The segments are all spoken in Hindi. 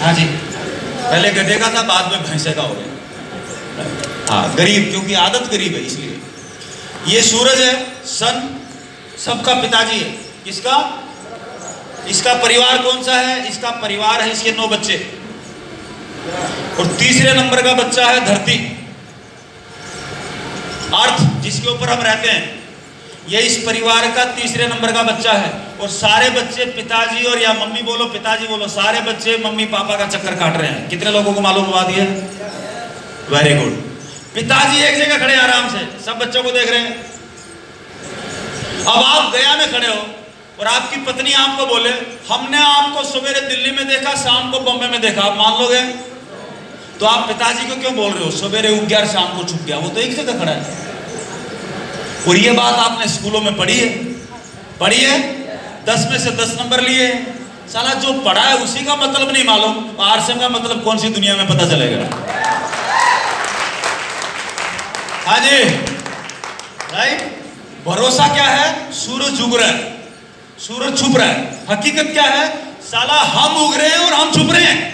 हाँ जी। पहले गधे का था, बाद में भैंसे का हो गया। हाँ गरीब, क्योंकि आदत गरीब है इसलिए। ये सूरज है, सन सबका पिताजी है। किसका? इसका परिवार कौन सा है? इसका परिवार है इसके नौ बच्चे। और तीसरे नंबर का बच्चा है धरती। अर्थ, जिसके ऊपर हम रहते हैं। ये इस परिवार का तीसरे नंबर का बच्चा है। और सारे बच्चे पिताजी और या मम्मी बोलो, पिताजी बोलो, सारे बच्चे मम्मी पापा का चक्कर काट रहे हैं। कितने लोगों को मालूम हुआ दिया? वेरी गुड पिताजी एक जगह खड़े आराम से, सब बच्चों को देख रहे हैं। अब आप गया में खड़े हो और आपकी पत्नी आपको बोले, हमने आपको सवेरे दिल्ली में देखा, शाम को बॉम्बे में देखा। आप मान लोगे? तो आप पिताजी को क्यों बोल रहे हो? सवेरे उग गया शाम को छुप गया। वो तो एक जगह खड़ा है। और ये बात आपने स्कूलों में पढ़ी है? पढ़ी है? दस में से दस नंबर लिए। साला जो पढ़ा है उसी का मतलब नहीं मालूम। आरसीएम का मतलब कौन सी दुनिया में पता चलेगा? हाँ जी। राइट? भरोसा क्या है? सूरज उग रहा है। सूरज छुप रहा है। हकीकत क्या है? साला हम उग रहे हैं और हम छुप रहे हैं।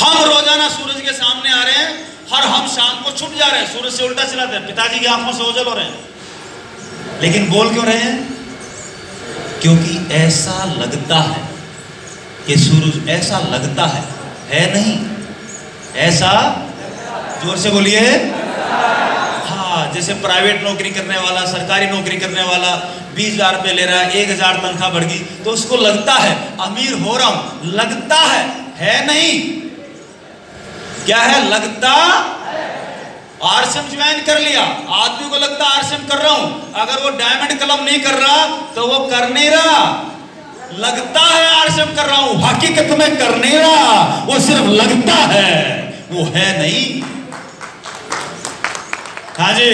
हम रोज़ाना सूरज के सामने आ रहे हैं। और हम शाम को छुप जा रहे हैं, सूरज से उल्टा चलाते हैं, पिताजी की आँखों से ओझल हो रहे हैं। लेकिन बोल क्यों रहे हैं? क्योंकि ऐसा लगता है कि सूरज ऐसा लगता है है नहीं? ऐसा? ज़ोर से बोलिए। हाँ जैसे प्राइवेट नौकरी करने वाला, सरकारी नौकरी करने वाला बीस हज़ार रुपये ले रहा है, एक हज़ार तनख्वाह बढ़ गई तो उसको लगता है, अमीर हो रहा हूँ, लगता है है नहीं? क्या है? लगता? आरसीएम ज्वाइन कर लिया। आदमी को लगता आरसीएम कर रहा हूँ। अगर वो डायमंड क्लब नहीं कर रहा तो वो कर नहीं रहा। लगता है आरसीएम कर रहा हूँ। हकीकत में कर नहीं रहा। वो सिर्फ़ लगता है। वो है नहीं। हाँ जी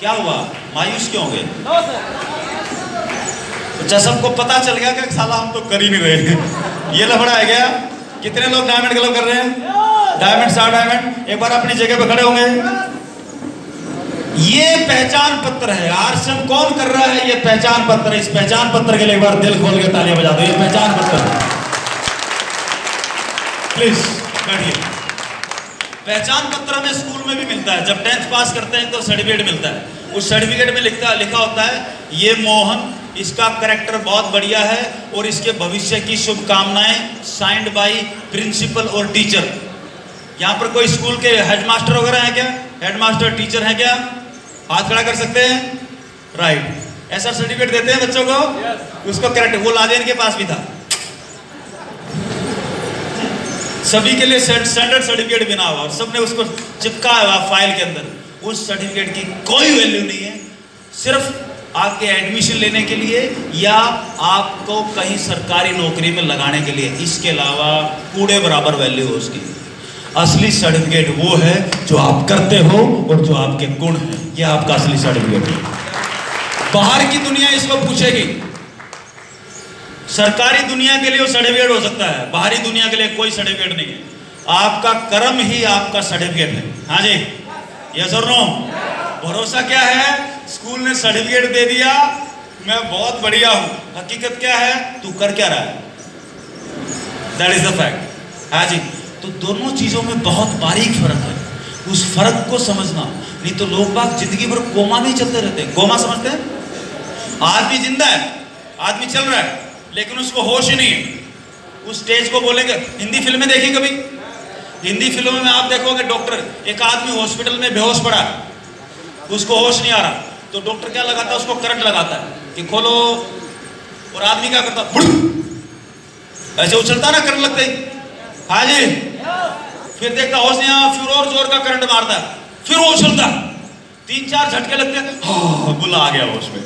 क्या हुआ? मायूस क्यों हो गए? अच्छा सबको पता चल गया कि साला हम तो कर ही नहीं रहे। ये लफड़ा है क्या? कितने लोग डायमंड क्लब कर रहे हैं? डायमंड सार डायमंड, एक बार अपनी जगह पे खड़े होंगे। ये पहचान पत्र है आरसम कौन कर रहा है? ये पहचान पत्र इस पहचान पत्र के लिए एक बार दिल खोल के तालियाँ बजा दो, ये पहचान पत्र है। प्लीज़ बैठिए। पहचान पत्र हमें स्कूल में भी मिलता है, जब टेंथ पास करते हैं तो सर्टिफिकेट मिलता है। उस सर्टिफिकेट में लिखता, लिखा होता है, ये मोहन, इसका करेक्टर बहुत बढ़िया है और इसके भविष्य की शुभकामनाएँ साइंड बाई प्रिंसिपल और टीचर यहाँ पर कोई स्कूल के हेडमास्टर वगैरह हैं क्या? हेडमास्टर टीचर हैं क्या? हाथ खड़ा कर सकते हैं? राइट ऐसा सर्टिफिकेट देते हैं बच्चों को? Yes. उसको करेक्ट वो लादेन के पास भी था। सभी के लिए स्टैंडर्ड सर्टिफिकेट बना हुआ और सबने उसको चिपका हुआ फ़ाइल के अंदर। उस सर्टिफिकेट की कोई वैल्यू नहीं है। सिर्फ़ आपके एडमिशन लेने के लिए या आपको कहीं सरकारी नौकरी में लगाने के लिए। इसके अलावा कूड़े बराबर वैल्यू है उसकी। असली सर्टिफिकेट वो है जो आप करते हो और जो आपके गुण है। ये आपका असली सर्टिफिकेट है। बाहर की दुनिया इसको पूछेगी। सरकारी दुनिया के लिए वो सर्टिफिकेट हो सकता है। बाहरी दुनिया के लिए कोई सर्टिफिकेट नहीं है। आपका कर्म ही आपका सर्टिफिकेट है। हाँ जी? यस और नो भरोसा क्या है? स्कूल ने सर्टिफिकेट दे दिया। मैं बहुत बढ़िया हूँ। हकीकत क्या है? तू कर क्या रहा है? दैट इज़ द फैक्ट हाँ जी? तो दोनों चीज़ों में बहुत बारीक फ़र्क है। उस फ़र्क को समझना। नहीं तो लोग बाग ज़िंदगी भर कोमा नहीं चलते रहते कोमा समझते हैं? आदमी ज़िंदा है, आदमी चल रहा है, लेकिन उसको होश ही नहीं है। उस स्टेज को बोलेंगे, हिंदी फ़िल्में देखी कभी? हिंदी फ़िल्मों में आप देखोगे डॉक्टर एक आदमी हॉस्पिटल में बेहोश पड़ा है। उसको होश नहीं आ रहा। तो डॉक्टर क्या लगाता है? उसको करंट लगाता है कि खोलो। और आदमी क्या करता? ऐसे उछलता ना करंट लगते ही। हाँ जी। फिर देखता नहीं आया फिर और ज़ोर का करंट मारता है। फिर वो उछलता तीन चार झटके लगते हैं। हाँ बुला आ गया होश में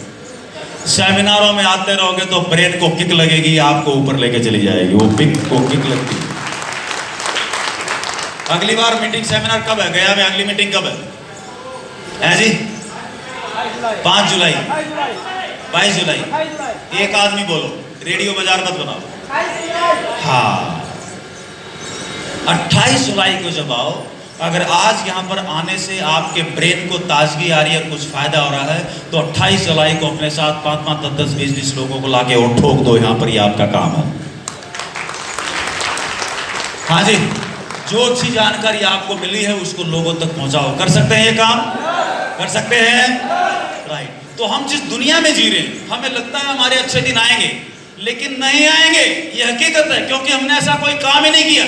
सेमिनारों में आते रहोगे तो ब्रेन को किक लगेगी, आपको ऊपर लेके चली जाएगी। वो पिक को किक लगती अगली बार मीटिंग सेमिनार कब है? गया में अगली मीटिंग कब है? है जी? पाँच जुलाई। बाईस जुलाई। एक आदमी बोलो, रेडियो बाज़ार मत बनाओ। हाँ। अट्ठाईस जुलाई को जब आओ, अगर आज यहाँ पर आने से आपके ब्रेन को ताजगी आ रही है कुछ फ़ायदा हो रहा है तो 28 जुलाई को अपने साथ पाँच पाँच दस दस बीस बीस लोगों को लाके और ठोक दो, यहाँ पर ये आपका काम है। हाँ जी, जो अच्छी जानकारी आपको मिली है, उसको लोगों तक पहुंचाओ। कर सकते हैं ये काम? कर सकते हैं? राइट तो हम जिस दुनिया में जी रहे हैं, हमें लगता है हमारे अच्छे दिन आएँगे, लेकिन नहीं आएँगे, ये हकीकत है, क्योंकि हमने ऐसा कोई काम ही नहीं किया।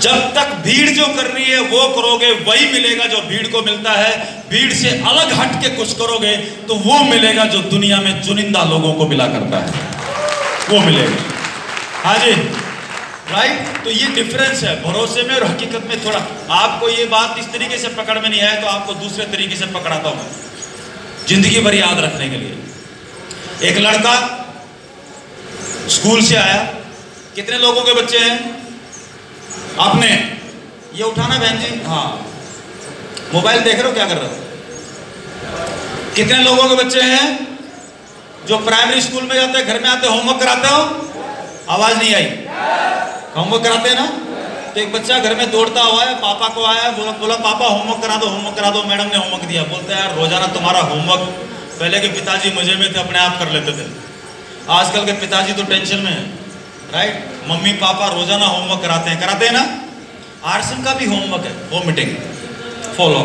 जब तक भीड़ जो कर रही है, वो करोगे, वही मिलेगा जो भीड़ को मिलता है। भीड़ से अलग हट के कुछ करोगे तो वो मिलेगा जो दुनिया में चुनिंदा लोगों को मिला करता है। वो मिलेगा। हाँ जी। राइट तो ये डिफरेंस है। भरोसे में और हकीकत में थोड़ा। आपको ये बात इस तरीके से पकड़ में नहीं आए तो आपको दूसरे तरीके से पकड़ाता हूँ ज़िंदगी भर याद रखने के लिए। एक लड़का स्कूल से आया। कितने लोगों के बच्चे हैं? आपने। ये उठाना बहन जी। हाँ। मोबाइल देख रहे हो क्या कर रहे हो? कितने लोगों के बच्चे हैं जो प्राइमरी स्कूल में जाते हैं, घर में आते होमवर्क कराते हो? आवाज़ नहीं आई। होमवर्क कराते हैं ना? तो एक बच्चा घर में दौड़ता हुआ है, पापा को आया, बोला बोला, पापा, होमवर्क करा दो, होमवर्क करा दो। मैडम ने होमवर्क दिया। बोलते यार, रोज़ाना तुम्हारा होमवर्क पहले के पिताजी मज़े में थे, अपने आप कर लेते थे। आजकल के पिताजी तो टेंशन में है। राइट मम्मी, पापा रोज़ाना होमवर्क कराते हैं। कराते हैं ना? आरसन का भी होमवर्क है। वोमिटिंग फॉलो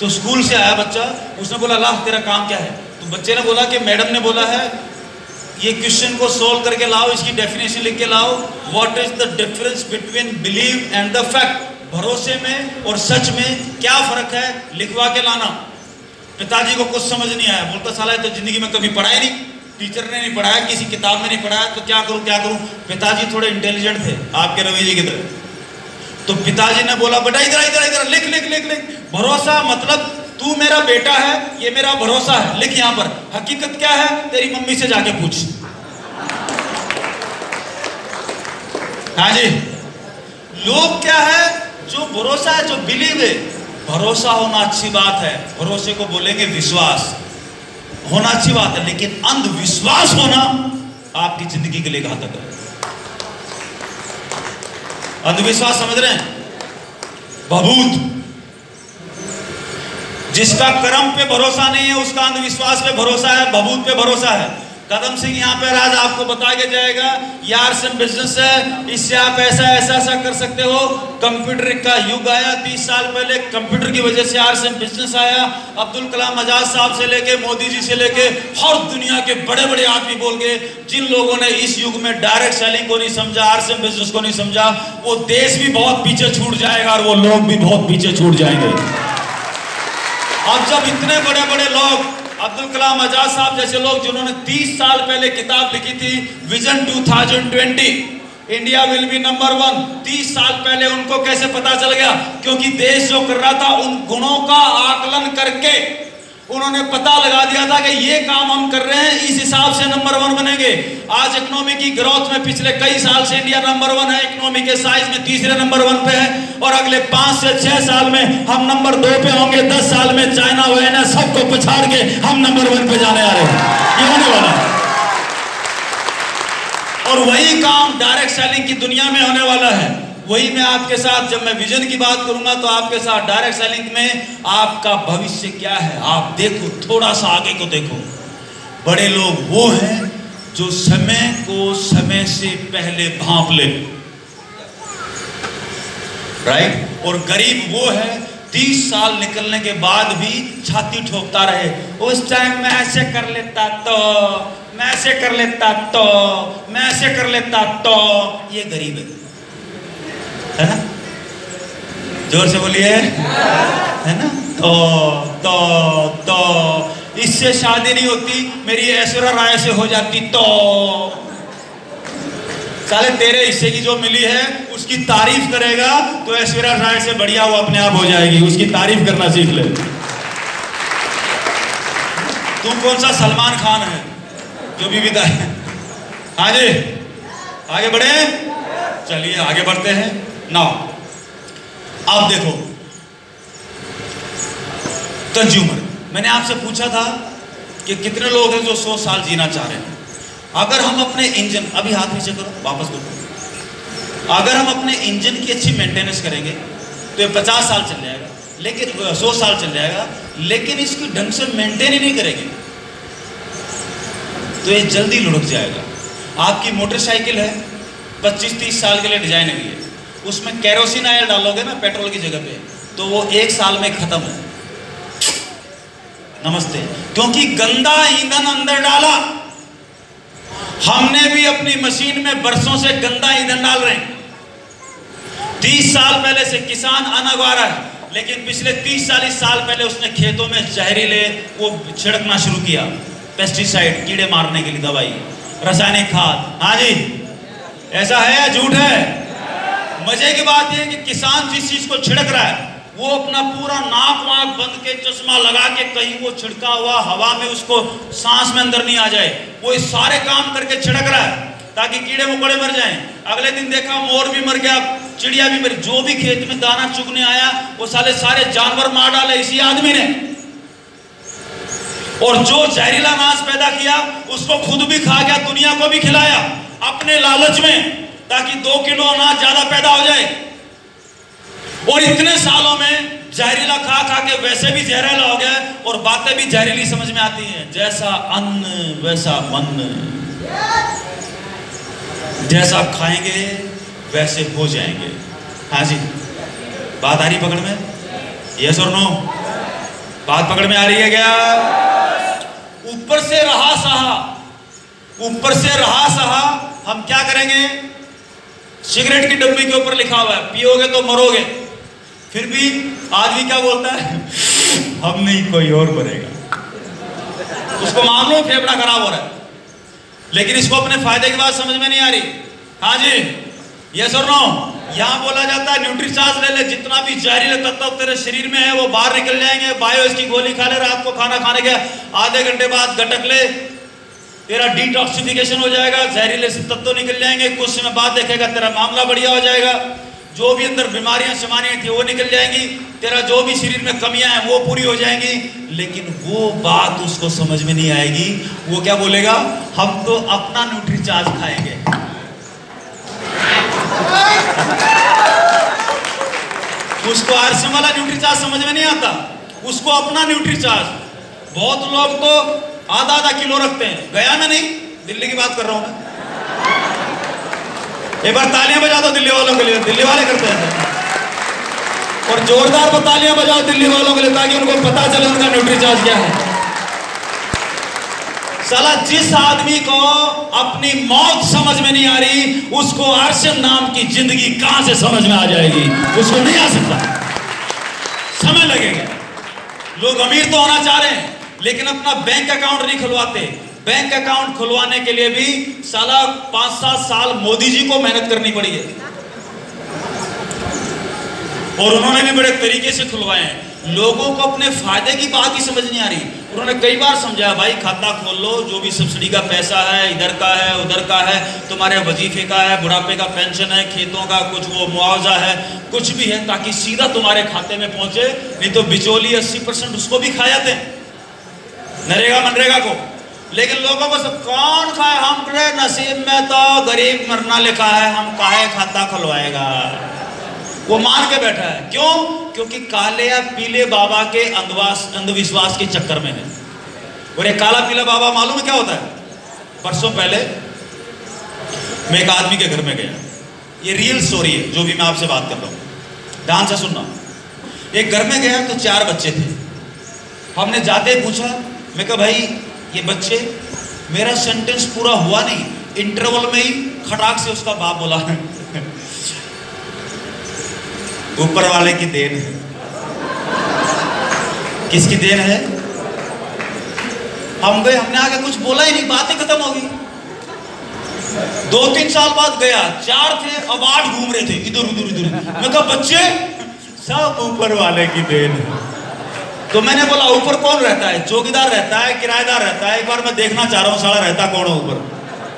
तो स्कूल से आया बच्चा। उसने बोला ला तेरा काम क्या है? तो बच्चे ने बोला कि मैडम ने बोला है, ये क्वेश्चन को सोल्व करके लाओ, इसकी डेफिनेशन लिख के लाओ। What is the difference between believe and the fact भरोसे में और सच में क्या फ़र्क है? लिखवा के लाना। पिताजी को कुछ समझ नहीं आया। बोलता, साला तो ज़िंदगी में कभी पढ़ा ही नहीं। टीचर ने नहीं पढ़ाया, किसी किताब में नहीं पढ़ाया तो क्या करूँ क्या करूँ? पिताजी थोड़े इंटेलिजेंट थे, आपके रवि जी की तरह। तो पिताजी ने बोला, बेटा, इधर इधर इधर लिख लिख लिख लिख। भरोसा मतलब तू मेरा बेटा है, ये मेरा भरोसा है। लिख यहाँ पर, हकीकत क्या है? तेरी मम्मी से जाके पूछ। हाँ जी। लोग क्या है, जो भरोसा है, जो बिलीव है, भरोसा होना अच्छी बात है। भरोसे को बोलेंगे विश्वास। होना अच्छी बात है, लेकिन अंधविश्वास होना आपकी ज़िंदगी के लिए घातक है। अंधविश्वास समझ रहे हैं? बबूत जिसका कर्म पे भरोसा नहीं है, उसका अंधविश्वास पे भरोसा है बबूत पे भरोसा है। कदम सिंह यहाँ पे आज आपको बताया जाएगा, यार से बिज़नेस है, इससे आप ऐसा ऐसा ऐसा कर सकते हो। कंप्यूटर का युग आया, तीस साल पहले कंप्यूटर की वजह से यार से बिज़नेस आया। अब्दुल कलाम आज़ाद साहब से लेके, मोदी जी से लेके, हर दुनिया के बड़े बड़े आदमी बोल गए जिन लोगों ने इस युग में डायरेक्ट सेलिंग को नहीं समझा आर से बिज़नेस को नहीं समझा, वो देश भी बहुत पीछे छूट जाएगा और वो लोग भी बहुत पीछे छूट जाएँगे। अब जब इतने बड़े बड़े लोग अब्दुल कलाम आज़ाद साहब जैसे लोग जिन्होंने 30 साल पहले किताब लिखी थी vision 2020 India will be number one तीस साल पहले उनको कैसे पता चल गया? क्योंकि देश जो कर रहा था, उन गुणों का आकलन करके उन्होंने पता लगा दिया था कि ये काम हम कर रहे हैं, इस हिसाब से नंबर वन बनेंगे। आज इकोनॉमी की ग्रोथ में पिछले कई साल से इंडिया नंबर वन है इकोनॉमी के साइज़ में तीसरे नंबर वन पे है, और अगले पाँच से छह साल में हम नंबर दो पे होंगे, दस साल में चाइना वाइना सबको पछाड़ के हम नंबर वन पे जाने आ रहे हैं। ये होने वाला है। और वही काम डायरेक्ट सेलिंग की दुनिया में होने वाला है। वही मैं आपके साथ जब मैं विजन की बात करूँगा तो आपके साथ डायरेक्ट सेलिंग में आपका भविष्य क्या है? आप देखो थोड़ा सा आगे को देखो। बड़े लोग वो हैं जो समय को समय से पहले भाप ले। राइट और गरीब वो है, तीस साल निकलने के बाद भी छाती ठोकता रहे। उस टाइम मैं ऐसे कर लेता तो मैं ऐसे कर लेता तो मैं ऐसे कर लेता तो ये गरीब है। है ना? ज़ोर से बोलिए। है ना? तो तो तो इससे शादी नहीं होती, मेरी ऐश्वर्या राय से हो जाती तो। साले, तेरे हिस्से की जो मिली है, उसकी तारीफ़ करेगा तो ऐश्वर्या राय से बढ़िया वो अपने आप हो जाएगी। उसकी तारीफ़ करना सीख ले। तुम कौन सा सलमान खान है? जो विविधा है। हाँ जी। आगे बढ़े। चलिए, आगे बढ़ते हैं। नाउ आप देखो। कंज्यूमर मैंने आपसे पूछा था कि कितने लोग हैं जो सौ साल जीना चाह रहे हैं? अगर हम अपने इंजन, अभी हाथ नीचे करो, वापस करो अगर हम अपने इंजन की अच्छी मेंटेनेंस करेंगे तो ये पचास साल चल जाएगा, लेकिन सौ साल चल जाएगा, लेकिन इसकी ढंग से मेंटेन ही नहीं करेंगे। तो ये जल्दी लुढ़क जाएगा। आपकी मोटरसाइकिल है 25-30 साल के लिए डिज़ाइन हुई है उसमें कैरोसिन ऑयल डालोगे ना पेट्रोल की जगह पे तो वो एक साल में खत्म है। नमस्ते। क्योंकि गंदा ईंधन अंदर डाला। हमने भी अपनी मशीन में बरसों से गंदा ईंधन डाल रहे हैं। तीस साल पहले से किसान अनगवारा है, लेकिन पिछले तीस चालीस साल पहले उसने खेतों में जहरीले वो छिड़कना शुरू किया। पेस्टिसाइड कीड़े मारने के लिए दवाई, रासायनिक खाद। हाँ जी, ऐसा है या झूठ है? मज़े की बात यह कि किसान जिस चीज़ को छिड़क रहा है, वो अपना पूरा नाक वाक बंद के चश्मा लगा के कहीं वो छिड़का हुआ हवा में उसको सांस में अंदर नहीं आ जाए, वो इस सारे काम करके छिड़क रहा है ताकि कीड़े मकोड़े मर जाएँ। अगले दिन देखा मोर भी मर गया, चिड़िया भी मरी, जो भी खेत में दाना चुगने आया, वो साले सारे जानवर मार डाले, इसी आदमी ने। और जो जहरीला नाश पैदा किया, उसको खुद भी खा गया, दुनिया को भी खिलाया, अपने लालच में। ताकि दो किलो अनाज ज़्यादा पैदा हो जाए। और इतने सालों में जहरीला खा खा के वैसे भी जहरीला हो गया और बातें भी जहरीली समझ में आती हैं। जैसा अन्न, वैसा मन। जैसा खाएँगे, वैसे हो जाएँगे। हाँ जी। बात आ रही पकड़ में? यस और नो बात पकड़ में आ रही है क्या? ऊपर से रहा सहा। ऊपर से रहा सहा। हम क्या करेंगे? सिगरेट की डब्बी के ऊपर लिखा हुआ है, पियोगे तो मरोगे। फिर भी आदमी क्या बोलता है? हम नहीं, कोई और मरेगा। उसको लो फेफड़ा खराब हो रहा है। लेकिन इसको अपने फ़ायदे की बात समझ में नहीं आ रही। हाँ जी ये सुन नो यहाँ बोला जाता है न्यूट्री चार्ज ले ले, जितना भी जहरीले तत्व तेरे शरीर में है, वो बाहर निकल जाएँगे, बायो इसकी गोली खा ले, रात को खाना खाने के आधे घंटे बाद गटक ले तेरा डिटॉक्सिफिकेशन हो जाएगा, जहरीले से तत्व निकल जाएँगे, कुछ समय बाद देखेगा तेरा मामला बढ़िया हो जाएगा। जो भी अंदर बीमारियाँ शमानियाँ थी, वो निकल जाएँगी। तेरा जो भी शरीर में कमियाँ हैं, वो पूरी हो जाएँगी। लेकिन वो बात उसको समझ में नहीं आएगी। वो क्या बोलेगा? हम तो अपना न्यूट्री चार्ज खाएँगे। उसको आरसीएम वाला न्यूट्री चार्ज समझ में नहीं आता? उसको अपना न्यूट्री चार्ज बहुत लोग तो आधा आधा किलो रखते हैं। गया में नहीं, दिल्ली की बात कर रहा हूँ मैं। एक बार तालियाँ बजा दो दिल्ली वालों के लिए, दिल्ली वाले करते हैं। और जोरदार तालियाँ बजाओ दिल्ली वालों के लिए, ताकि उनको पता चले उनका न्यूट्री चार्ज क्या है। साला, जिस आदमी को अपनी मौत समझ में नहीं आ रही, उसको अर्शम नाम की ज़िंदगी कहाँ से समझ में आ जाएगी? उसको नहीं आ सकता। समय लगेगा। लोग अमीर तो होना चाह रहे हैं। लेकिन अपना बैंक अकाउंट नहीं खुलवाते। बैंक अकाउंट खुलवाने के लिए भी साला पाँच सात साल मोदी जी को मेहनत करनी पड़ी है। और उन्होंने भी बड़े तरीके से खुलवाए हैं। लोगों को अपने फ़ायदे की बात ही समझ नहीं आ रही। उन्होंने कई बार समझाया, भाई, खाता खोल लो, जो भी सब्सिडी का पैसा है, इधर का है, उधर का है, तुम्हारे वजीफे का है, बुढ़ापे का पेंशन है, खेतों का कुछ वो मुआवजा है, कुछ भी है, ताकि सीधा तुम्हारे खाते में पहुँचे, नहीं तो बिचौली अस्सी परसेंट उसको भी खा जाते हैं। नरेगा मनरेगा को। लेकिन लोगों को सब, कौन खाए? हम नसीब में तो गरीब मरना लिखा है, हम काहे खाता खुलवाएगा? वो मान के बैठा है। क्यों? क्योंकि काले या पीले बाबा के अंधवास, अंधविश्वास के चक्कर में है। और एक काला पीला बाबा मालूम है क्या होता है? परसों पहले मैं एक आदमी के घर में गया। ये रियल स्टोरी है, जो भी मैं आपसे बात कर रहा हूँ। ध्यान से सुनना। एक घर में गया तो चार बच्चे थे। हमने जाते पूछा मैं कहा, भाई, ये बच्चे, मेरा सेंटेंस पूरा हुआ नहीं। इंटरवल में ही खटाक से उसका बाप बोला। ऊपर वाले की देन है। किसकी देन है? हम गए, हमने आगे कुछ बोला ही नहीं, बातें खत्म हो गई। दो तीन साल बाद गया, चार थे, अब आठ घूम रहे थे, इधर, उधर, इधर। मैं कहा, बच्चे, सब ऊपर वाले की देन है। तो मैंने बोला, ऊपर कौन रहता है? चौकीदार रहता है, किराएदार रहता है? एक बार मैं देखना चाह रहा हूँ, साला रहता कौन है ऊपर?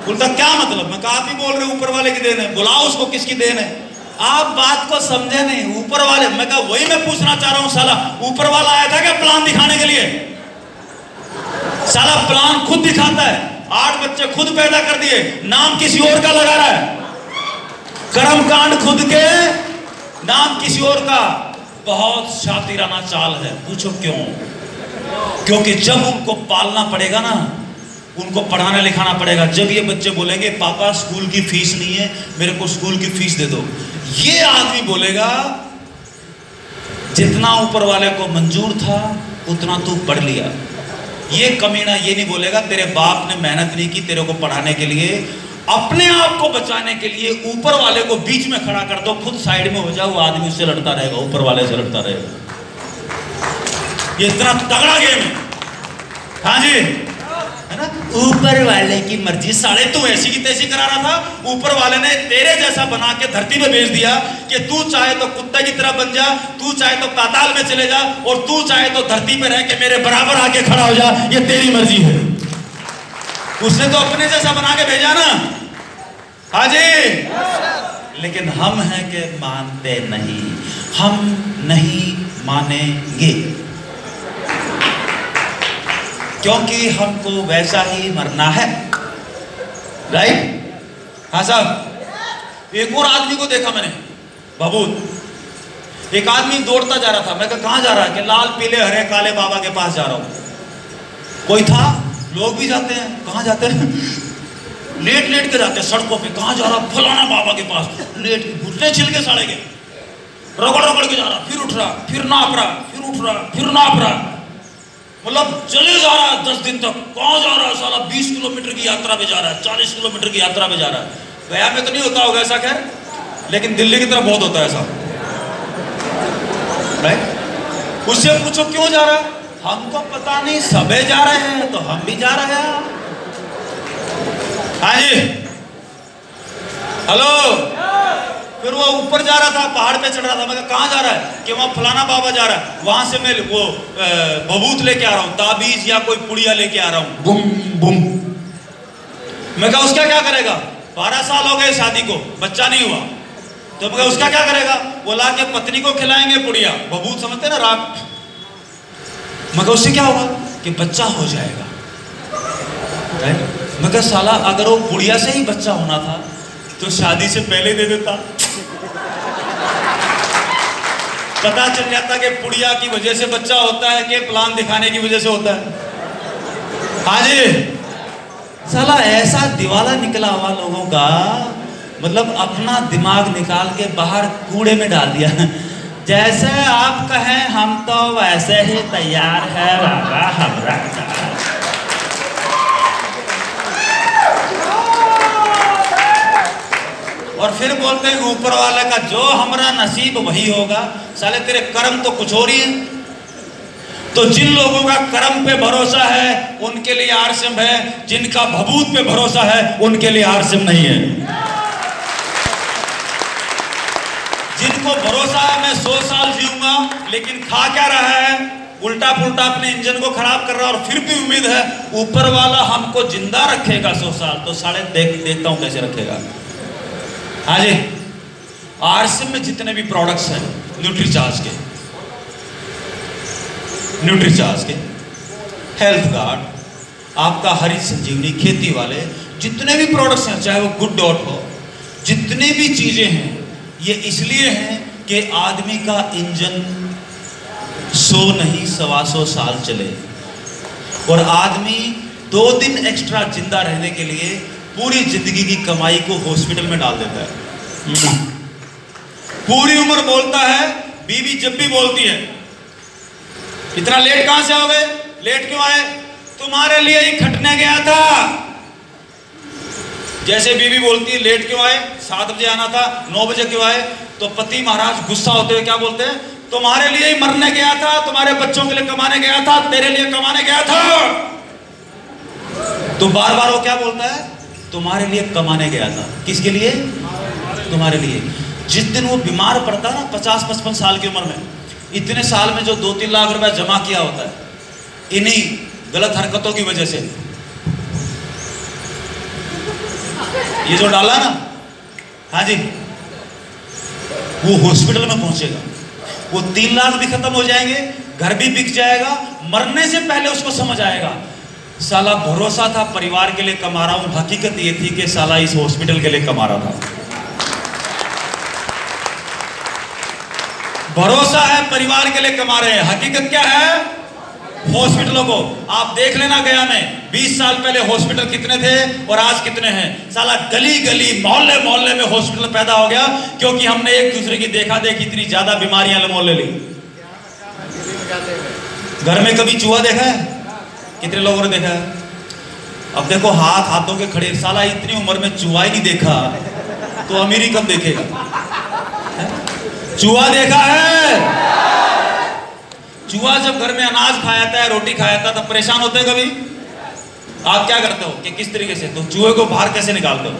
बोलता, क्या मतलब? मैं कहा ही बोल रहे ऊपर वाले की देन है। बुलाओ उसको किसकी देन है? आप बात को समझे नहीं, ऊपर वाले। मैं कहा, वही मैं पूछना चाह रहा हूँ, साला, ऊपर वाला आया था क्या प्लान दिखाने के लिए? साला, प्लान खुद दिखाता है। आठ बच्चे खुद पैदा कर दिए, नाम किसी और का लगा रहा है। कर्म कांड खुद के, नाम किसी और का। बहुत शातिराना चाल है। पूछो क्यों? क्योंकि जब उनको पालना पड़ेगा ना, उनको पढ़ाना लिखाना पड़ेगा, जब ये बच्चे बोलेंगे, पापा, स्कूल की फ़ीस नहीं है, मेरे को स्कूल की फ़ीस दे दो। ये आदमी बोलेगा, जितना ऊपर वाले को मंजूर था, उतना तू पढ़ लिया। ये कमीना ये नहीं बोलेगा, तेरे बाप ने मेहनत नहीं की तेरे को पढ़ाने के लिए अपने आप को बचाने के लिए ऊपर वाले को बीच में खड़ा कर दो, खुद साइड में हो जाओ, आदमी उससे लड़ता रहेगा, ऊपर वाले से लड़ता रहेगा। ये इतना तगड़ा गेम है। हाँ जी। है ना? ऊपर वाले की मर्ज़ी साढ़े तू ऐसी की तैसी करा रहा था, ऊपर वाले ने तेरे जैसा बना के धरती में भेज दिया कि तू चाहे तो कुत्ते की तरह बन जा, तू चाहे तो पाताल में चले जा, और तू चाहे तो धरती पे रह के मेरे बराबर आके खड़ा हो जा, ये तेरी मर्ज़ी है। उसने तो अपने जैसा बना के भेजा ना। हाँ जी लेकिन हम हैं कि मानते नहीं, हम नहीं मानेंगे। क्योंकि हमको वैसा ही मरना है। राइट हाँ साहब। एक और आदमी को देखा मैंने, बबूत। एक आदमी दौड़ता जा रहा था। मैं कहा, कहाँ जा रहा है? कि लाल, पीले, हरे, काले बाबा के पास जा रहा हूँ। कोई था? लोग भी जाते हैं। कहाँ जाते हैं? लेट लेट के हैं सड़कों पे। कहाँ जा रहा फलाना बाबा के पास? लेट के घुटने छिल के साड़े गए। रगड़ रगड़ के जा रहा, फिर उठ रहा, फिर नाप रहा, फिर उठ रहा, फिर नाप रहा। मतलब चले जा रहा है दस दिन तक। कहाँ जा रहा है साला? बीस किलोमीटर की यात्रा पे जा रहा है, चालीस किलोमीटर की यात्रा पे जा रहा है। गया में तो नहीं होता होगा ऐसा, खैर? लेकिन दिल्ली की तरफ़ बहुत होता है ऐसा। राइट उससे पूछो, क्यों जा रहा है? हमको पता नहीं, सबे जा रहे हैं तो हम भी जा रहे हैं। हाँ जी। हेलो। फिर वो ऊपर जा रहा था पहाड़ पे चढ़ रहा था। मैं कहा जा रहा है? कि वहाँ फलाना बाबा जा रहा है। वहाँ से मैं वो बबूत लेके आ रहा हूँ ताबीज या कोई पुड़िया लेके आ रहा हूँ। बुम बुम। मैं कहा उसका क्या करेगा? बारह साल हो गए शादी को बच्चा नहीं हुआ। तो मैं उसका क्या करेगा? वो ला के पत्नी को खिलाएँगे पुड़िया। बबूत समझते ना रात मगर उससे क्या होगा? कि बच्चा हो जाएगा। मगर साला, अगर वो पुड़िया से ही बच्चा होना था तो शादी से पहले दे देता। पता चल जाता कि पुड़िया की वजह से बच्चा होता है कि प्लान दिखाने की वजह से होता है। हाँ जी। साला, ऐसा दिवाला निकला हुआ लोगों का मतलब अपना दिमाग निकाल के बाहर कूड़े में डाल दिया। जैसे आप कहें, हम तो वैसे ही तैयार है, बाबा हमरा और फिर बोलते हैं ऊपर वाले का जो हमारा नसीब वही होगा। साले, तेरे कर्म तो कुछ और ही है। तो जिन लोगों का कर्म पे भरोसा है, उनके लिए आरसिम है। जिनका भभूत पे भरोसा है, उनके लिए आरसिम नहीं है। जिनको भरोसा है, मैं सौ साल जीऊँगा, लेकिन खा क्या रहा है? उल्टा पुल्टा अपने इंजन को खराब कर रहा है और फिर भी उम्मीद है, ऊपर वाला हमको ज़िंदा रखेगा सौ साल। तो साढ़े देख, देखता हूँ कैसे रखेगा। हाँ जी। आरसीएम में जितने भी प्रोडक्ट्स हैं न्यूट्रीचार्ज के। न्यूट्रीचार्ज के। हेल्थ गार्ड आपका हरी संजीवनी, खेती वाले, जितने भी प्रोडक्ट्स हैं, चाहे वो गुड डॉट हो, जितनी भी चीज़ें हैं, ये इसलिए हैं कि आदमी का इंजन सो नहीं, सवा सौ साल चले। और आदमी दो दिन एक्स्ट्रा ज़िंदा रहने के लिए पूरी ज़िंदगी की कमाई को हॉस्पिटल में डाल देता है। पूरी उम्र बोलता है, बीवी जब भी बोलती है, इतना लेट कहाँ से आओगे? लेट क्यों आए? तुम्हारे लिए ही खटने गया था। जैसे बीवी बोलती है लेट क्यों आए? सात बजे आना था, नौ बजे क्यों आए? तो पति महाराज गुस्सा होते हुए क्या बोलते हैं? तुम्हारे लिए ही मरने गया था, तुम्हारे बच्चों के लिए कमाने गया था, तेरे लिए कमाने गया था। तो बार बार वो क्या बोलता है? तुम्हारे लिए कमाने गया था। किसके लिए? तुम्हारे लिए। जिस दिन वो बीमार पड़ता ना पचास पचपन साल की उम्र में, इतने साल में जो दो तीन लाख रुपया जमा किया होता है, इन्हीं गलत हरकतों की वजह से। ये जो डाला ना हाँ जी, वो हॉस्पिटल में पहुंचेगा। वो तीन लाख भी खत्म हो जाएँगे, घर भी बिक जाएगा, मरने से पहले उसको समझ आएगा। साला भरोसा था, परिवार के लिए कमा रहा हूँ। हकीकत ये थी कि साला इस हॉस्पिटल के लिए कमा रहा था। भरोसा है, परिवार के लिए कमा रहे हैं। हकीकत क्या है? हॉस्पिटलों को। आप देख लेना गया में 20 साल पहले हॉस्पिटल कितने थे और आज कितने हैं। साला गली गली मोहल्ले मोहल्ले में हॉस्पिटल पैदा हो गया, क्योंकि हमने एक दूसरे की देखा देखी इतनी ज़्यादा बीमारियाँ मोहल्ले ली। घर में कभी चूहा देखा है? कितने लोगों ने देखा? अब देखो, हाथ हाथों के खड़े, साला इतनी उम्र में चूहा ही नहीं देखा तो अमीरी कब देखेगा? चूहा देखा है। चूहा जब घर में अनाज खाया था, रोटी खाया था, तब परेशान होते हैं कभी? आप क्या करते हो? कि किस तरीके से? तो चूहे को बाहर कैसे निकालते हो?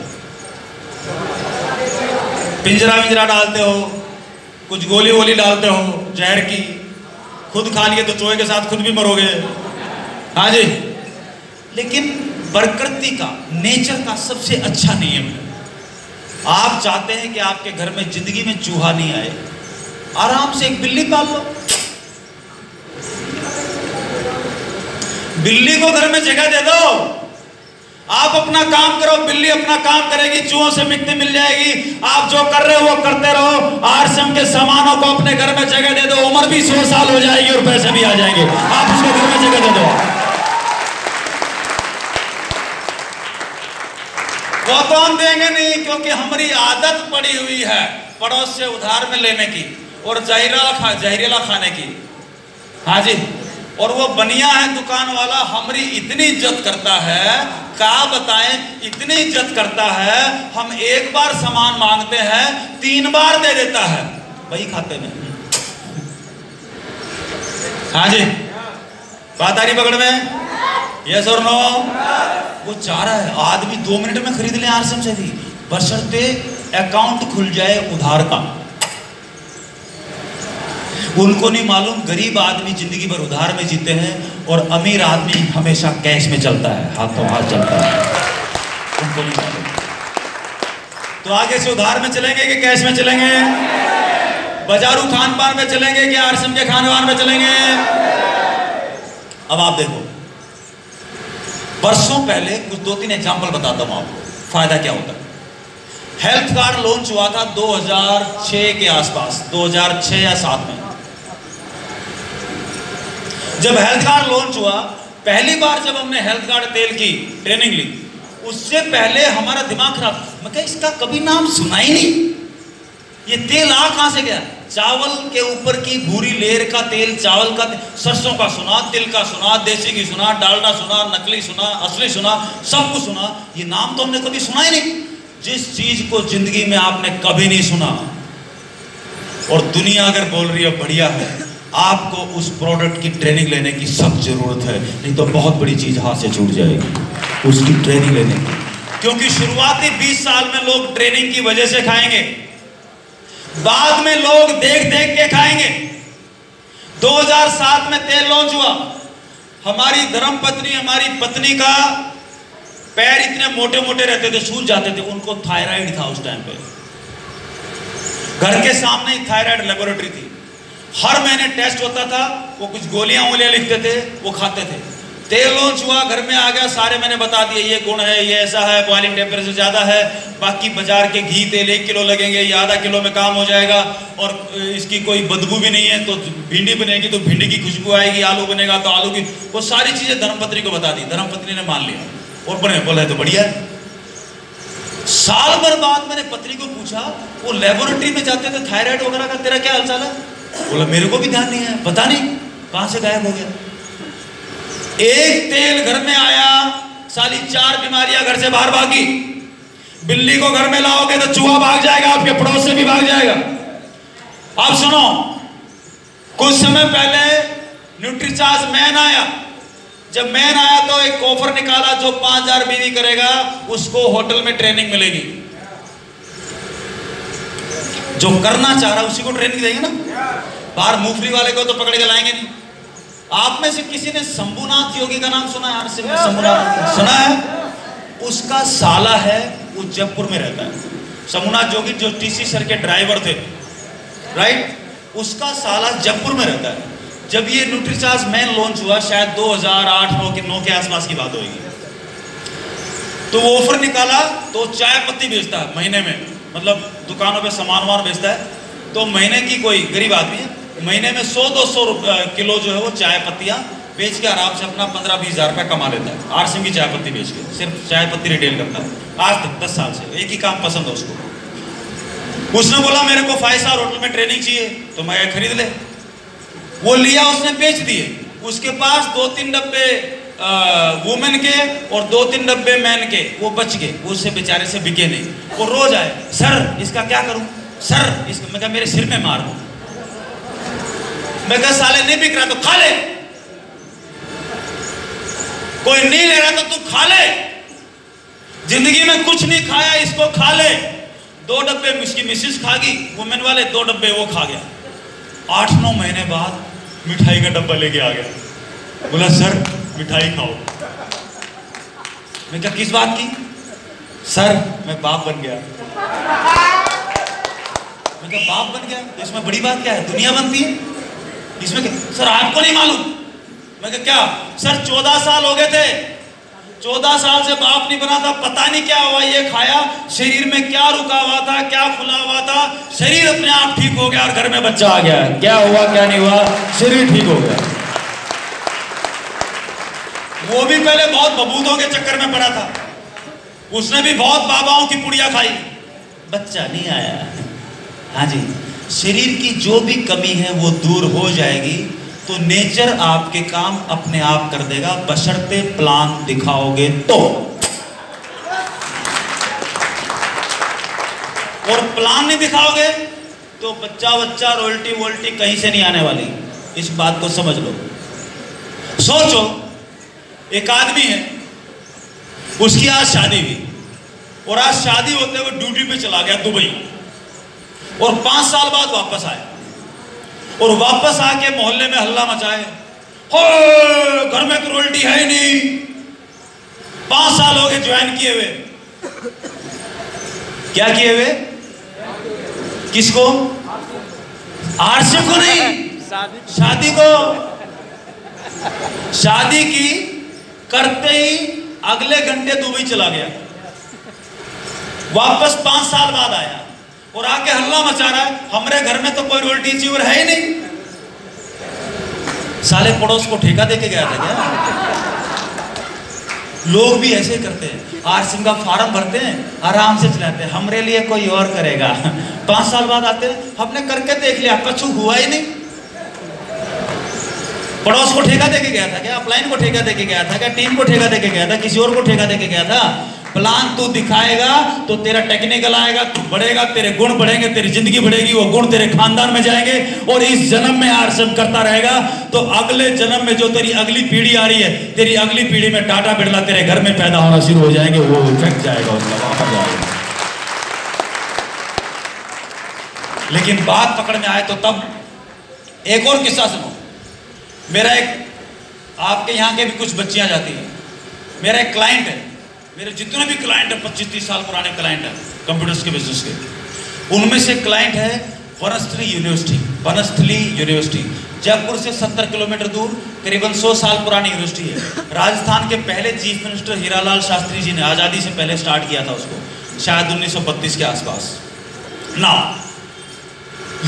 पिंजरा विंजरा डालते हो, कुछ गोली वोली डालते हो, जहर की। खुद खा लिए तो चूहे के साथ खुद भी मरोगे। हाँ जी। लेकिन प्रकृति का नेचर का सबसे अच्छा नियम है। आप चाहते हैं कि आपके घर में ज़िंदगी में चूहा नहीं आए, आराम से एक बिल्ली पाल लो। बिल्ली को घर में जगह दे दो। आप अपना काम करो, बिल्ली अपना काम करेगी, चूहों से मिट्टी मिल जाएगी। आप जो कर रहे हो, वो करते रहो। आरसम के सामानों को अपने घर में जगह दे दो। उम्र भी सौ साल हो जाएगी और पैसे भी आ जाएँगे। आप उसको घर में जगह दे दो। हम देंगे नहीं, क्योंकि हमारी आदत पड़ी हुई है पड़ोस से उधार में लेने की और जहरीला खा, जहरीला खाने की। हाँ जी। और वो बनिया है दुकान वाला, हमारी इतनी इज़्ज़त करता है का बताएँ, इतनी इज़्ज़त करता है, हम एक बार सामान मांगते हैं, तीन बार दे देता है। वही खाते में हाँ जी। बात आ रही पकड़ में? यस और नो वो चाह रहा है। आदमी दो मिनट में खरीद ले आरसम से भी। बशर्ते अकाउंट खुल जाए उधार का। उनको नहीं मालूम, गरीब आदमी ज़िंदगी भर उधार में जीते हैं और अमीर आदमी हमेशा कैश में चलता है। हाथों हाथ चलता है। उनको नहीं मालूम। तो आगे से उधार में चलेंगे कि कैश में चलेंगे? बाजारू खान पान में चलेंगे कि आरसम के खान पान में चलेंगे? अब आप देखो। वर्षों पहले कुछ दो तीन एग्ज़ाम्पल बताता हूँ आपको। फ़ायदा क्या होता हेल्थ कार्ड लॉन्च हुआ था 2006 के आसपास 2006 या सात में। जब हेल्थ कार्ड लॉन्च हुआ, पहली बार जब हमने हेल्थ कार्ड तेल की ट्रेनिंग ली, उससे पहले हमारा दिमाग खराब। मैं इसका कभी नाम सुना ही नहीं। ये तेल आ कहाँ से गया? चावल के ऊपर की भूरी लेर का तेल, चावल का सरसों का सुना, तिल का सुना, देसी की सुना, डालडा सुना, नकली सुना, असली सुना, सब कुछ सुना। ये नाम तो हमने कभी सुना ही नहीं। जिस चीज़ को ज़िंदगी में आपने कभी नहीं सुना, और दुनिया अगर बोल रही है, बढ़िया है, आपको उस प्रोडक्ट की ट्रेनिंग लेने की सख्त ज़रूरत है, नहीं तो बहुत बड़ी चीज़ हाथ से छूट जाएगी, उसकी ट्रेनिंग लेने की। क्योंकि शुरुआती 20 साल में लोग ट्रेनिंग की वजह से खाएँगे। बाद में लोग देख देख के खाएँगे। 2007 में तेल लॉन्च हुआ। हमारी धर्म पत्नी, हमारी पत्नी का पैर इतने मोटे मोटे रहते थे सूझ जाते थे, उनको थायराइड था उस टाइम पे। घर के सामने ही थायराइड लेबोरेटरी थी। हर महीने टेस्ट होता था, वो कुछ गोलियाँ वोलियाँ लिखते थे, वो खाते थे। तेल लॉन्च हुआ, घर में आ गया, सारे मैंने बता दिए, ये गुण है, ये ऐसा है बॉइलिंग टेम्परेचर ज़्यादा है, बाकी बाज़ार के घी तेल एक किलो लगेंगे, ये आधा किलो में काम हो जाएगा, और इसकी कोई बदबू भी नहीं है तो भिंडी बनेगी तो भिंडी की खुशबू आएगी, आलू बनेगा तो आलू की, वो सारी चीज़ें धर्मपत्री को बता दी धर्मपत्नी ने मान लिया। और बने बोला तो बढ़िया है। साल भर बाद मैंने पत्नी को पूछा, वो लेबोरेटरी में जाते थे थायराइड वगैरह का, तेरा क्या हालचाल है? बोला, मेरे को भी ध्यान नहीं है, पता नहीं, कहाँ से गायब हो गया? एक तेल घर में आया, साली चार बीमारियाँ घर से बाहर भागी। बिल्ली को घर में लाओगे तो चूहा भाग जाएगा, आपके पड़ोस से भी भाग जाएगा। आप सुनो, कुछ समय पहले न्यूट्रीचार्ज मैन आया। जब मैन आया तो एक ऑफ़र निकाला जो पाँच हज़ार बीवी करेगा, उसको होटल में ट्रेनिंग मिलेगी। जो करना चाह रहा उसी को ट्रेनिंग देंगे ना? बाहर मूफली वाले को तो पकड़ के लाएँगे नहीं। आप में से किसी ने शंभुनाथ योगी का नाम सुना है? शंभुनाथ सुना है। उसका साला है वो जयपुर में रहता है। शंभुनाथ योगी जो टीसी सर के ड्राइवर थे राइट उसका साला जयपुर में रहता है। जब ये न्यूट्रीचार्ज मैन लॉन्च हुआ शायद 2008 9 के नौ के आसपास की बात होगी। तो वो ऑफ़र निकाला तो चाय पत्ती बेचता है महीने में। मतलब दुकानों पे सामान वामान बेचता है। तो महीने की कोई गरीब आदमी है महीने में सौ, दो सौ किलो जो है वो चाय पत्तियाँ बेच के आराम से अपना पंद्रह, बीस हज़ार रुपया कमा लेता है। आर सिंह की चाय पत्ती बेच के, सिर्फ़ चाय पत्ती रिटेल करता है। आज तक दस साल से, एक ही काम पसंद है उसको। उसने बोला, मेरे को फाइव स्टार होटल में ट्रेनिंग चाहिए तो मैं खरीद ले। वो लिया, उसने बेच दिए। उसके पास दो तीन डब्बे वुमेन के और दो तीन डब्बे मैन के, वो बच गए। वो उससे बेचारे से बिके नहीं। वो रोज आए, सर, इसका क्या करूँ? सर, इसका, मैं मेरे सिर में मार दू। मैं कहा, साले, नहीं बिक रहा तो खा ले। कोई नहीं ले रहा तो तू खा ले। ज़िंदगी में कुछ नहीं खाया, इसको खा ले। दो डब्बे इसकी मिसिस खा गई वुमेन वाले दो डब्बे वो खा गया। आठ, नौ महीने बाद मिठाई का डब्बा लेके आ गया। बोला, सर, मिठाई खाओ। मैं क्या किस बात की? सर, मैं बाप बन गया। मैं क्या बाप बन गया? तो इसमें बड़ी बात क्या है? दुनिया बनती है? इसमें सर, आपको नहीं मालूम? मैं क्या क्या? सर, चौदह साल हो गए थे। चौदह साल से बाप नहीं बना था, पता नहीं क्या हुआ ये खाया। शरीर में क्या रुका हुआ था, क्या खुला हुआ था? शरीर अपने आप ठीक हो गया और घर में बच्चा आ गया। क्या हुआ, क्या नहीं हुआ? शरीर ठीक हो गया। वो भी पहले बहुत बबूतों के चक्कर में पड़ा था। उसने भी बहुत बाबाओं की पुड़िया खाई। बच्चा नहीं आया। हाँ जी। शरीर की जो भी कमी है वो दूर हो जाएगी तो नेचर आपके काम अपने आप कर देगा। बशर्ते प्लान दिखाओगे तो। और प्लान नहीं दिखाओगे तो बच्चा बच्चा रोल्टी वोल्टी कहीं से नहीं आने वाली। इस बात को समझ लो। सोचो, एक आदमी है, उसकी आज शादी हुई। और आज शादी होते हुए ड्यूटी पे चला गया दुबई। और पाँच साल बाद वापस आए। और वापस आके मोहल्ले में हल्ला मचाए। हो घर में तो रोल्टी है ही नहीं। पाँच साल हो गए ज्वाइन किए हुए। क्या किए हुए? किसको? आरसी को नहीं। शादी को। शादी की करते ही अगले घंटे दुबई चला गया। वापस पाँच साल बाद आया। और आके हल्ला मचा रहा है। हमारे घर में तो कोई रोटी चीवर है ही नहीं। साले पड़ोस को ठेका देके गया था क्या? लोग भी ऐसे करते हैं। आर सिंह का फार्म भरते हैं, आराम से चलाते हैं। हमरे लिए कोई और करेगा। पाँच साल बाद आते हैं, हमने करके देख लिया, कछु हुआ ही नहीं। पड़ोस को ठेका देके गया था क्या? अपलाइन को ठेका देके गया था क्या? टीम को ठेका देके गया था? किसी और को ठेका देके गया था? प्लान तू दिखाएगा तो तेरा टेक्निकल आएगा, तू बढ़ेगा, तेरे गुण बढ़ेंगे, तेरी ज़िंदगी बढ़ेगी, वो गुण तेरे खानदान में जाएँगे और इस जन्म में आरसम करता रहेगा। तो अगले जन्म में जो तेरी अगली पीढ़ी आ रही है, तेरी अगली पीढ़ी में टाटा बिरला तेरे घर में पैदा होना शुरू हो जाएँगे, वो इफ़ेक्ट जाएगा, उसका वापस जाएगा। लेकिन बात पकड़ में आए तो तब एक और किस्सा सुनो। मेरा एक, आपके यहाँ के भी कुछ बच्चियाँ जाती हैं। मेरा एक क्लाइंट है। मेरे जितने भी क्लाइंट है, पच्चीस तीस साल पुराने क्लाइंट है कंप्यूटर्स के बिज़नेस के। उनमें से क्लाइंट है वनस्थली यूनिवर्सिटी वनस्थली यूनिवर्सिटी जयपुर से 70 किलोमीटर दूर, करीबन 100 साल पुरानी यूनिवर्सिटी है। राजस्थान के पहले चीफ मिनिस्टर हीरालाल शास्त्री जी ने आज़ादी से पहले स्टार्ट किया था उसको, शायद 1932 के आसपास। ना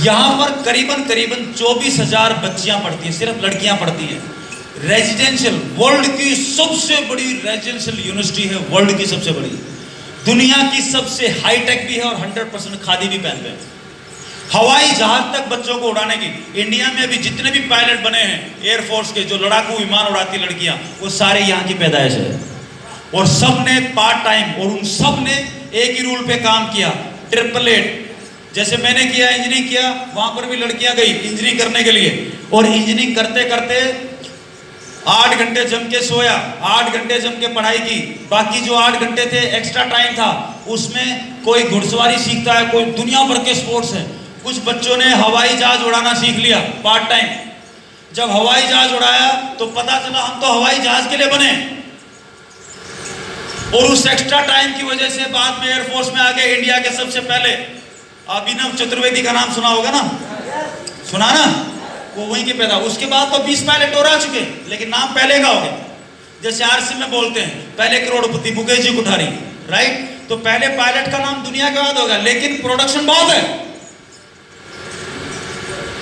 यहाँ पर करीबन करीबन चौबीस हज़ार बच्चियाँ पढ़ती हैं, सिर्फ़ लड़कियाँ पढ़ती हैं। रेजिडेंशियल वर्ल्ड की सबसे बड़ी रेजिडेंशियल यूनिवर्सिटी है वर्ल्ड की सबसे बड़ी। दुनिया की सबसे हाईटेक भी है और 100 परसेंट खादी भी पहनते हैं। हवाई जहाज़ तक बच्चों को उड़ाने की। इंडिया में अभी जितने भी पायलट बने हैं एयरफोर्स के, जो लड़ाकू विमान उड़ाती लड़कियाँ, वो सारे यहाँ की पैदाइश है। और सबने पार्ट टाइम और उन सबने एक ही रूल पे काम किया ट्रिपल एट जैसे मैंने किया इंजीनियरिंग किया, वहाँ पर भी लड़कियाँ गई इंजीनियरिंग करने के लिए। और इंजीनियरिंग करते करते आठ घंटे जम के सोया, आठ घंटे जम के पढ़ाई की, बाकी जो आठ घंटे थे एक्स्ट्रा टाइम था, उसमें कोई घुड़सवारी सीखता है, कोई दुनिया भर के स्पोर्ट्स हैं। कुछ बच्चों ने हवाई जहाज़ उड़ाना सीख लिया पार्ट टाइम जब हवाई जहाज़ उड़ाया तो पता चला हम तो हवाई जहाज़ के लिए बने। और उस एक्स्ट्रा टाइम की वजह से बाद में एयरफोर्स में आ गए इंडिया के सबसे पहले। अभिनव चतुर्वेदी का नाम सुना होगा ना? सुना ना? वो वहीं के पैदा उसके बाद तो 20 पायलट और आ चुके लेकिन नाम पहले का हो गया। जैसे आरसी में बोलते हैं, पहले करोड़पति मुकेश जी कोठारी राइट तो पहले पायलट का नाम दुनिया के बाद होगा, लेकिन प्रोडक्शन बहुत है।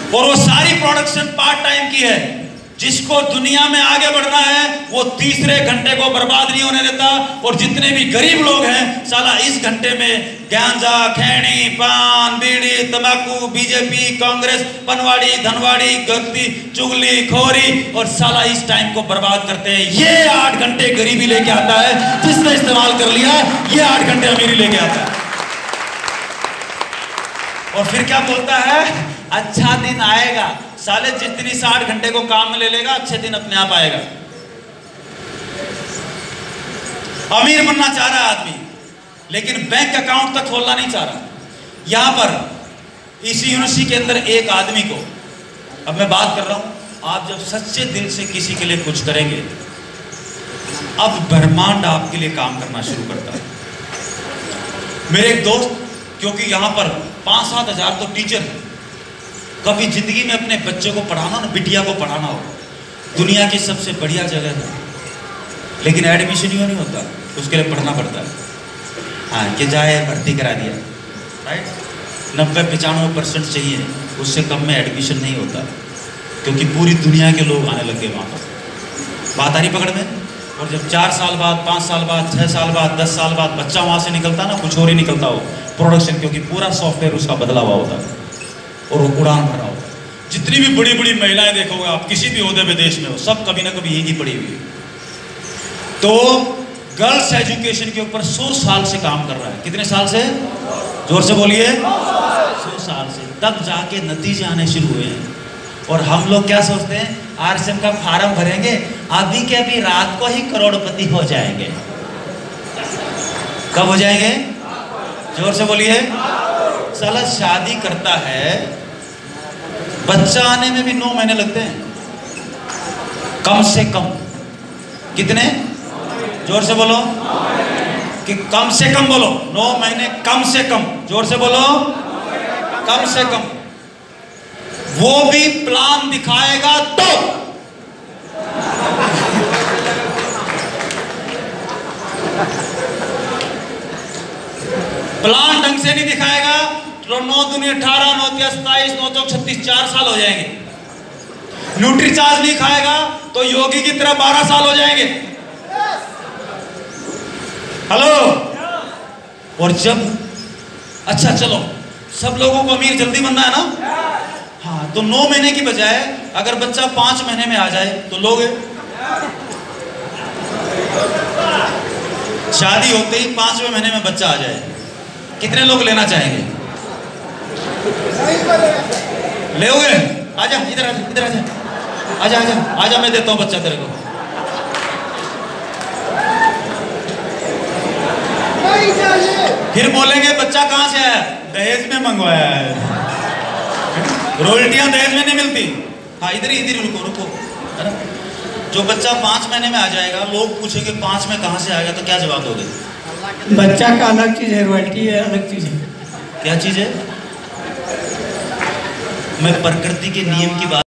और वो सारी प्रोडक्शन पार्ट टाइम की है। जिसको दुनिया में आगे बढ़ना है, वो तीसरे घंटे को बर्बाद नहीं होने देता। और जितने भी गरीब लोग हैं, साला इस घंटे में गांजा, खैनी, पान, बीड़ी, तंबाकू, बीजेपी, कांग्रेस, पनवाड़ी, धनवाड़ी, गद्दी, चुगली, खोरी, और साला इस टाइम को बर्बाद करते हैं। ये आठ घंटे गरीबी लेके आता है, जिसने इस्तेमाल कर लिया, ये आठ घंटे अमीरी लेके आता है। और फिर क्या बोलता है? अच्छा दिन आएगा। साले जितनी साठ घंटे को काम में ले लेगा, अच्छे दिन अपने आप आएगा। अमीर बनना चाह रहा आदमी, लेकिन बैंक अकाउंट तक खोलना नहीं चाह रहा। यहाँ पर, इसी यूनिवर्सिटी के अंदर एक आदमी को, अब मैं बात कर रहा हूँ, आप जब सच्चे दिल से किसी के लिए कुछ करेंगे, अब ब्रह्मांड आपके लिए काम करना शुरू करता है। मेरे एक दोस्त, क्योंकि यहाँ पर पाँच सात हज़ार तो टीचर है कभी ज़िंदगी में अपने बच्चे को पढ़ाना ना बिटिया को पढ़ाना हो दुनिया की सबसे बढ़िया जगह है। लेकिन एडमिशन ही नहीं होता, उसके लिए पढ़ना पड़ता है। हाँ कि जाए, भर्ती करा दिया। राइट नब्बे पचानवे परसेंट चाहिए, उससे कम में एडमिशन नहीं होता। क्योंकि पूरी दुनिया के लोग आने लग वहाँ पर बात आ रही पकड़ में? और जब चार साल बाद, पाँच साल बाद छः साल बाद, दस साल बाद बच्चा वहाँ से निकलता ना, कुछ और ही निकलता हो प्रोडक्शन क्योंकि पूरा सॉफ्टवेयर उसका बदला हुआ होता। है और उड़ान भरा होता है जितनी भी बड़ी बड़ी महिलाएँ देखोगे आप, किसी भी में देश में हो, सब कभी ना कभी यही पड़ी हुई है। तो गर्ल्स एजुकेशन के ऊपर सौ साल से काम कर रहा है। कितने साल से? ज़ोर से बोलिए। सौ साल से। तब जाके नतीजे आने शुरू हुए हैं। और हम लोग क्या सोचते हैं? आरसीएम का फार्म भरेंगे, अभी के अभी रात को ही करोड़पति हो जाएँगे। कब हो जाएँगे? ज़ोर से बोलिए। साला शादी करता है बच्चा आने में भी नौ महीने लगते हैं। कम से कम। कितने? ज़ोर से बोलो। कि कम से कम बोलो। नौ महीने कम से कम। ज़ोर से बोलो। कम से कम। वो भी प्लान दिखाएगा तो। प्लान ढंग से नहीं दिखाएगा। नौ दुनिया अठारह, नौ तिया सताइस नौ चौक, छत्तीस, चार साल हो जाएँगे। न्यूट्री चार्ज नहीं खाएगा तो योगी की तरह बारह साल हो जाएँगे। हेलो? और जब अच्छा चलो, सब लोगों को अमीर जल्दी बनना है ना? हाँ तो नौ महीने की बजाय, अगर बच्चा पाँच महीने में आ जाए तो लोग शादी होते ही पाँचवें महीने में बच्चा आ जाए। कितने लोग लेना चाहेंगे? लेओगे आजा इधर आजा इधर आजा। आजा आजा आजा मैं देता हूँ बच्चा तेरे को। फिर बोलेंगे बच्चा कहाँ से आया? दहेज में मंगवाया है। रोयल्टियाँ दहेज में नहीं मिलती। हाँ इधर ही इधर रुको रुको है ना? जो बच्चा पाँच महीने में आ जाएगा लोग पूछेंगे पाँच में कहाँ से आएगा? तो क्या जवाब दोगे? बच्चा का अलग चीज़ है रॉयल्टी है अलग चीज़ है। क्या चीज़ है? मैं प्रकृति के नियम की बात